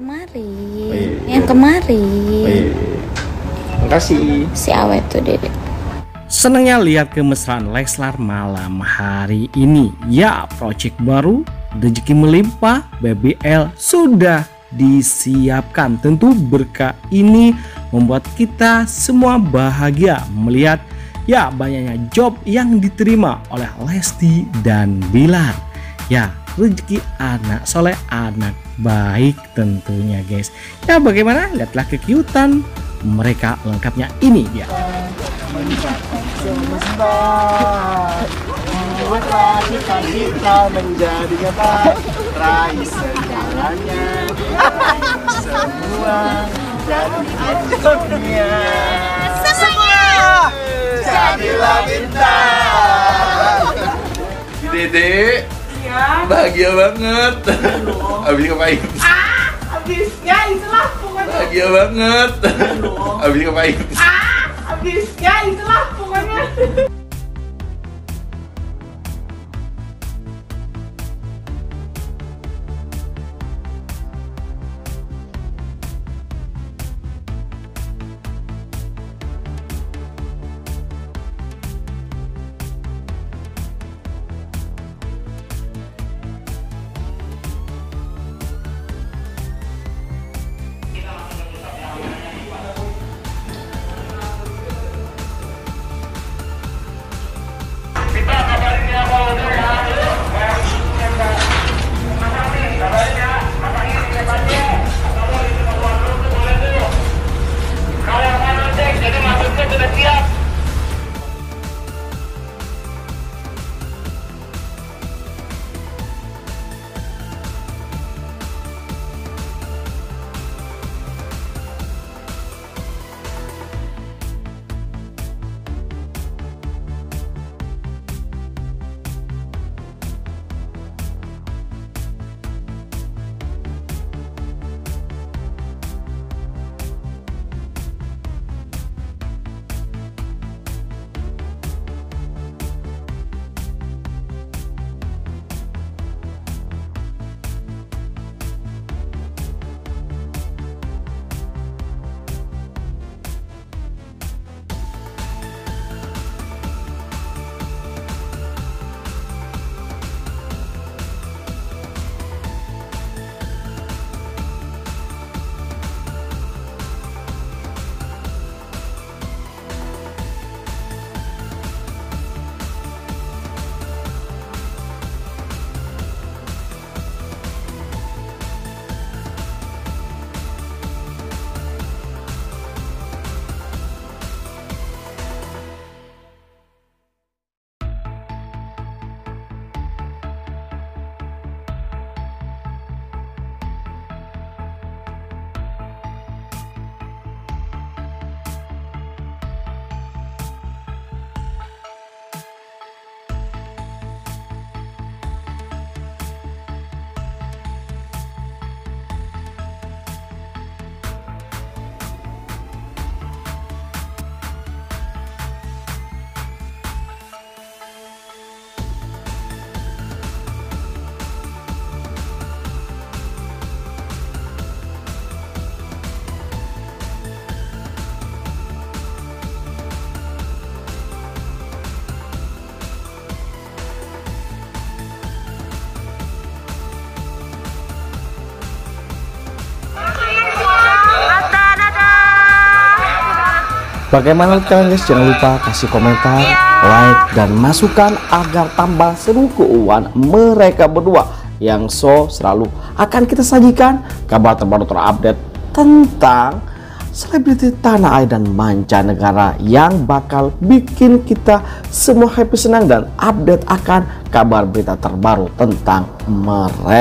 kemarin Oh, iya. yang kemarin Oh, iya. Makasih. si awet tuh dedek Senangnya lihat kemesraan Leslar malam hari ini. Ya, project baru, rezeki melimpah, BBL sudah disiapkan. Tentu berkah ini membuat kita semua bahagia melihat ya banyaknya job yang diterima oleh Lesti dan Bilar. Ya, rezeki anak soleh, anak baik tentunya guys. Ya bagaimana? Lihatlah kekiutan mereka lengkapnya ini dia. Buatlah cita-cita menjadi nyata Raih Semua jadi dunia Semua Jadilah bintang Dede bahagia banget. Abis ngapain? Habisnya itulah pokoknya. Bahagia banget. Abis ngapain? Habisnya itulah pokoknya día Bagaimana kalian guys? Jangan lupa kasih komentar, like, dan masukan agar tambah seru keuangan mereka berdua yang so selalu akan kita sajikan kabar terbaru terupdate tentang selebriti tanah air dan mancanegara yang bakal bikin kita semua happy senang dan update akan kabar berita terbaru tentang mereka.